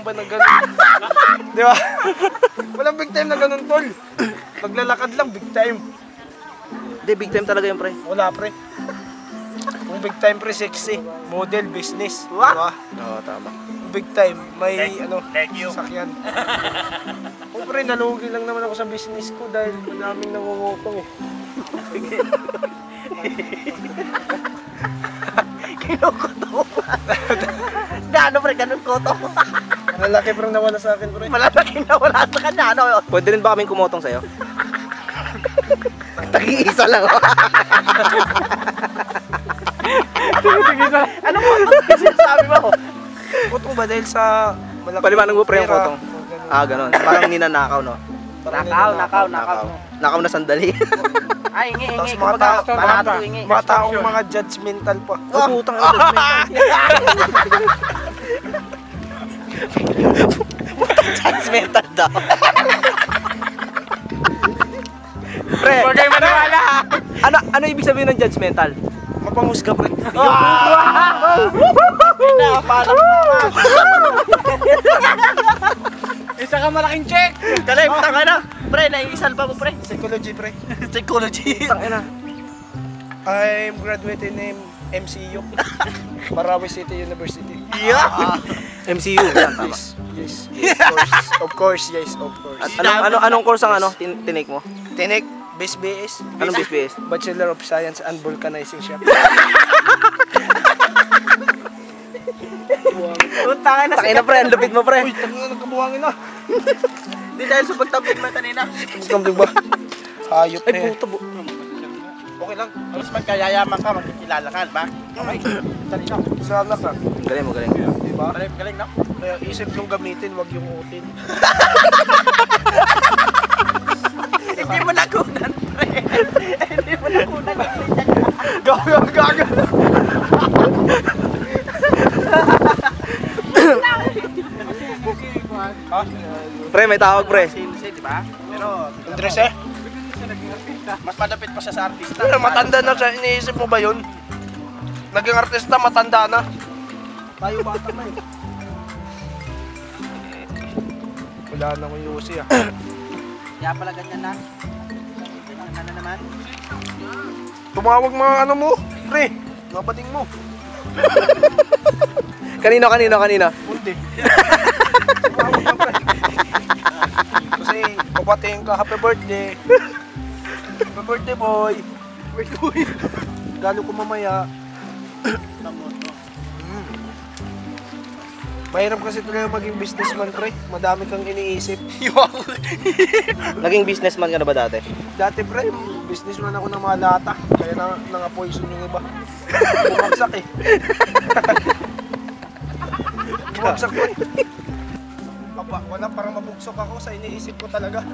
time ba na ganun? Di ba? Walang big time na ganun, tol. Naglalakad lang, big time. Hindi, big time talaga yung pre. Wala, pre. Kung big time, pre, sexy. Model, business. Wah! Diba? Oo, tama. Big time, may ano, Thank you. sakyan. Kung pre, nalugi lang naman ako sa business ko dahil madaming nangungutong eh. Kinukuto. Gaano pre, ganun koto. Malalaki pre nawala sa akin, pre. Malalaking na wala sa kanya, ano? Pwede rin ba kaming kumotong sa'yo? Tagi-isa lang. oh. ano mo? Sabi mo? Utong ba dahil sa malaki Paliwanag mo, pre, yung ganun. Ah, ganun. Parang ninanakaw, no? Parang Nakaw, nakaw, nakaw. Nakaw na sandali. Ay, ingi, Tapos ingi. mga Kumbaga, tao, mga, ingi. mga taong mga judgmental pa. Oh, putang ina. Judgmental daw. Pre, Huwag kayo maniwala. ano, ano ibig sabihin ng judgmental? Mapangusga pre. Isa ka malaking check. Kalay, putang ina. Pre, naiisal pa mo, pre. Psychology pre. Psychology. Putang ina. I'm graduated in MCU. Marawi City University. Yeah. MCU. Yan, tama. Yes. Yes. Of course. Of course. Yes. Of course. At anong, ano, anong course ang ano, tin tinake mo? Tinik. Base BS. Anong BSBS? Bachelor of Science and Vulcanizing Shop. Utangin na Tangina, pre, ang lupit mo, pre. Uy, tangina nagkabuhangin na. Hindi dahil sa pagtapik mo kanina. Kambing ba? Hayop Ay, na eh. puto. bu- Okay lang. Mas magkayayaman ka, magkikilala ka, ba? Okay. Dali na. Sana ka. Galing mo, galing. Diba? Galing, galing na. Kaya isip yung gamitin, wag yung utin. Hindi mo nakunan, pre. Hindi mo nakunan. Gago, gago. Ha? Pre, may tawag, pre. Sinse, di ba? Pero, Andres eh? mas malapit pa siya sa artista. Pero matanda na siya, iniisip mo ba yun? Naging artista, matanda na. Tayo bata na eh. Wala na akong yusi ah. Kaya pala ganyan na. Ganyan ka na naman. Tumawag mga ano mo, pre. Mga bading mo. Kanino, kanino, kanino? Hindi. Tumawag ka, pre. Kasi papatingin ka, happy birthday. Happy birthday, boy. Birthday, boy. Galo ko mamaya. Mm. Mahirap kasi talaga maging businessman, pre. Madami kang iniisip. Naging businessman ka na ba dati? Dati, pre, businessman ako ng mga lata. Kaya na, nanga-poison yung iba. Bumagsak eh. Bumagsak ko eh. Wala parang mabugsok ako sa iniisip ko talaga.